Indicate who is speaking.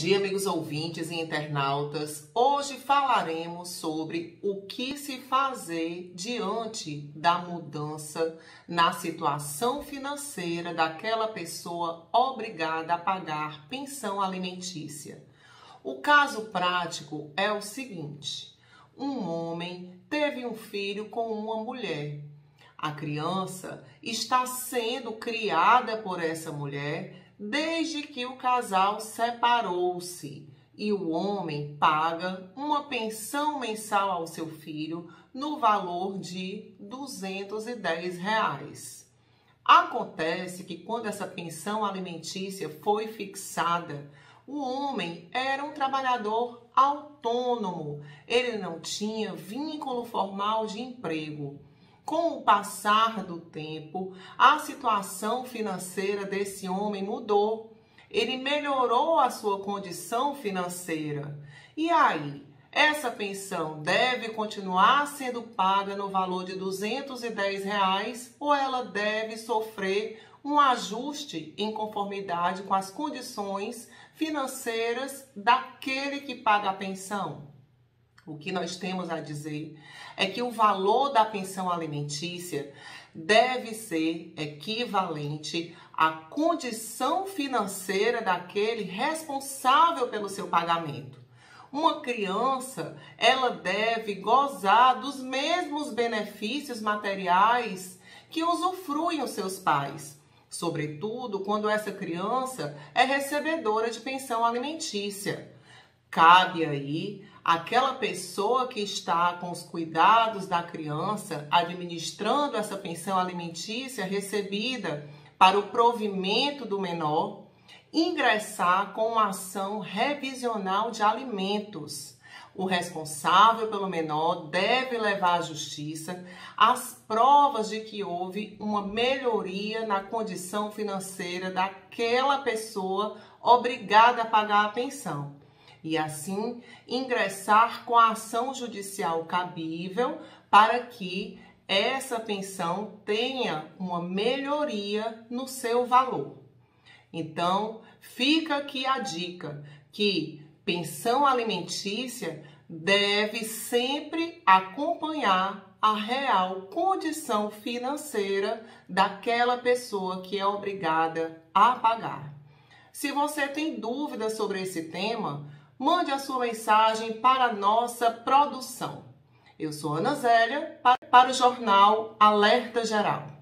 Speaker 1: dia, amigos ouvintes e internautas. Hoje falaremos sobre o que se fazer diante da mudança na situação financeira daquela pessoa obrigada a pagar pensão alimentícia. O caso prático é o seguinte: um homem teve um filho com uma mulher. A criança está sendo criada por essa mulher desde que o casal separou-se e o homem paga uma pensão mensal ao seu filho no valor de 210 reais. Acontece que quando essa pensão alimentícia foi fixada, o homem era um trabalhador autônomo, ele não tinha vínculo formal de emprego. Com o passar do tempo, a situação financeira desse homem mudou. Ele melhorou a sua condição financeira. E aí, essa pensão deve continuar sendo paga no valor de 210 reais, ou ela deve sofrer um ajuste em conformidade com as condições financeiras daquele que paga a pensão? O que nós temos a dizer é que o valor da pensão alimentícia deve ser equivalente à condição financeira daquele responsável pelo seu pagamento. Uma criança, ela deve gozar dos mesmos benefícios materiais que usufruem os seus pais, sobretudo quando essa criança é recebedora de pensão alimentícia. Cabe aí aquela pessoa que está com os cuidados da criança, administrando essa pensão alimentícia recebida para o provimento do menor, ingressar com uma ação revisional de alimentos. O responsável pelo menor deve levar à justiça as provas de que houve uma melhoria na condição financeira daquela pessoa obrigada a pagar a pensão e assim ingressar com a ação judicial cabível para que essa pensão tenha uma melhoria no seu valor. Então, fica aqui a dica que pensão alimentícia deve sempre acompanhar a real condição financeira daquela pessoa que é obrigada a pagar. Se você tem dúvidas sobre esse tema, mande a sua mensagem para a nossa produção. Eu sou Ana Zélia, para o jornal Alerta Geral.